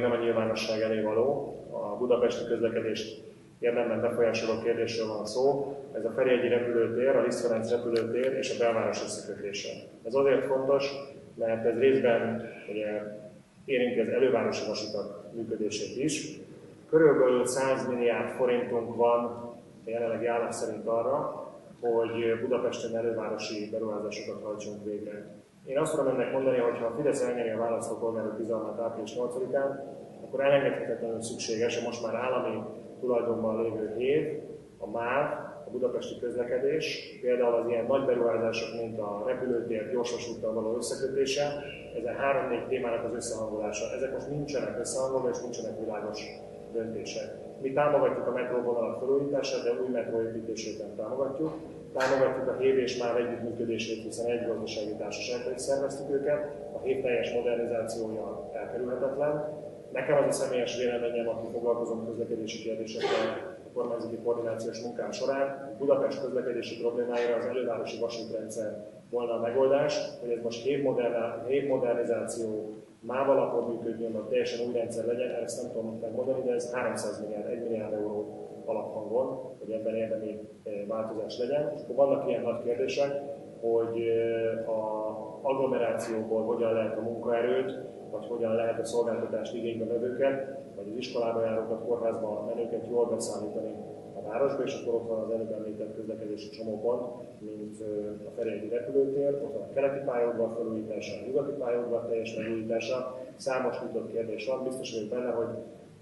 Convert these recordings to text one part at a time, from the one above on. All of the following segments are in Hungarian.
nem a nyilvánosság elé való. A budapesti közlekedést érdemben befolyásoló kérdésről van szó. Ez a Ferihegyi repülőtér, a Liszt repülőtér és a belváros összekötése. Ez azért fontos, mert ez részben ugye, érinti az elővárosi vasutak működését is. Körülbelül 100 milliárd forintunk van a jelenlegi állás szerint arra, hogy Budapesten elővárosi beruházásokat hajtsunk végre. Én azt tudom ennek mondani, hogy ha a Fidesz elnyeri a választópolgárok bizalmát április 8-án, akkor elengedhetetlenül szükséges a most már állami tulajdonban lévő hív, a MÁV, a budapesti közlekedés, például az ilyen nagy beruházások, mint a repülőtér gyorsvasúttal való összekötése, ezen három-négy témának az összehangolása. Ezek most nincsenek összehangolva és nincsenek világos döntések. Mi támogatjuk a metróvonalak felújítását, de új metró építését nem támogatjuk. Támogatjuk a HÉV és MÁV együttműködését, hiszen egy gazdasági társaságban szerveztük őket. A HÉV teljes modernizációja elkerülhetetlen. Nekem az a személyes véleményem, aki foglalkozom közlekedési kérdésekkel kormányzati koordinációs munkám során, Budapest közlekedési problémáira az elővárosi vasútrendszer volna a megoldás, hogy ez most hév modernizáció, MÁV alapon működjön, vagy teljesen új rendszer legyen, ezt nem tudom megmondani, de ez 300 milliárd, 1 milliárd euró alaphangon, hogy ebben érdemi eh, változás legyen. És akkor vannak ilyen nagy kérdések, hogy eh, a agglomerációból hogyan lehet a munkaerőt, vagy hogyan lehet a szolgáltatást igénybe vevőket, vagy az iskolába járókat, kórházba menőket jól beszállítani a városba, és akkor ott van az előbb említett közlekedési csomópont, mint a Ferihegyi repülőtér, ott van a keleti pályaudvar felújítása, a nyugati pályaudvar teljes megújítása. Számos nyitott kérdés van, biztos vagyok benne, hogy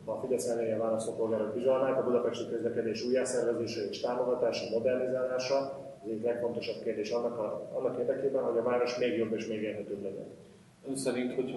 ha a Fidesz elnyeri a választópolgárok bizalmát, a budapesti közlekedés újjászervezése és támogatása, modernizálása az egyik legfontosabb kérdés annak, a, annak érdekében, hogy a város még jobb és még élhetőbb legyen. Ön szerint, hogyha